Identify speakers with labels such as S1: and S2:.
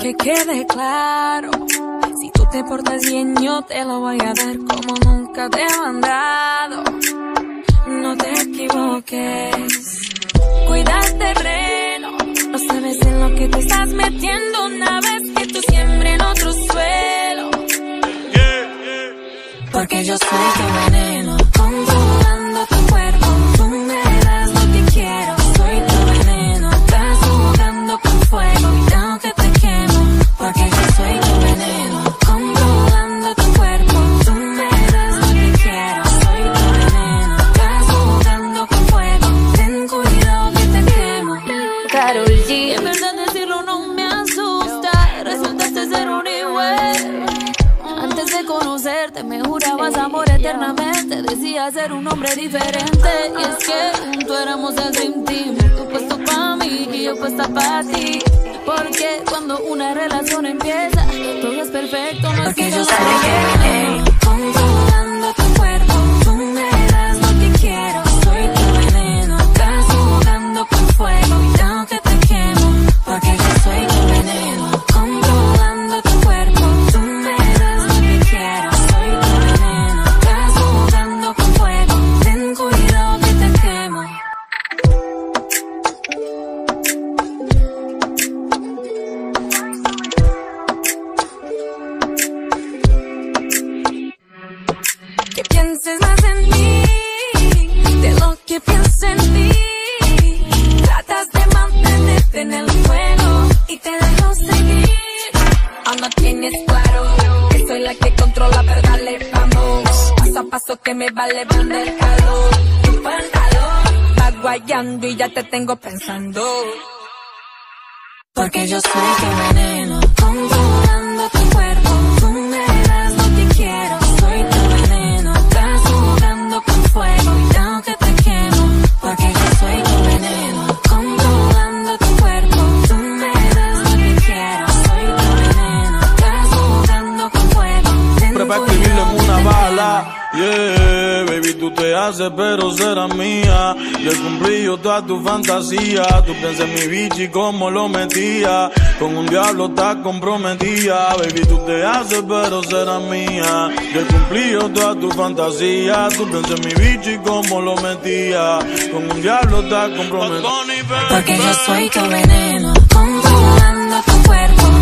S1: Que quede claro, si tú te portas bien yo te lo voy a dar como nunca te he mandado. No te equivoques, cuídate freno, no sabes en lo que te estás metiendo una vez que tú siempre en otro suelo. Porque yo soy tu veneno. Ser un hombre diferente. Y es que tú éramos el Dream Team. Tú puesto para mí y yo puesta para ti. Porque cuando una relación empieza, todo es perfecto. No es que yo sé que me vale el calor. Tu pantalón va guayando y ya te tengo pensando. Porque yo soy tu veneno,
S2: una bala. Yeah, baby, tú te haces, pero será mía. Y el cumplido toda tu fantasía. Tú piensas en mi bichi como lo metía. Con un diablo estás comprometida. Baby, tú te haces, pero será mía. Y el cumplido toda tu fantasía. Tú piensas en mi bichi como lo metía. Con un diablo estás comprometida.
S1: Porque yo soy tu veneno, controlando tu cuerpo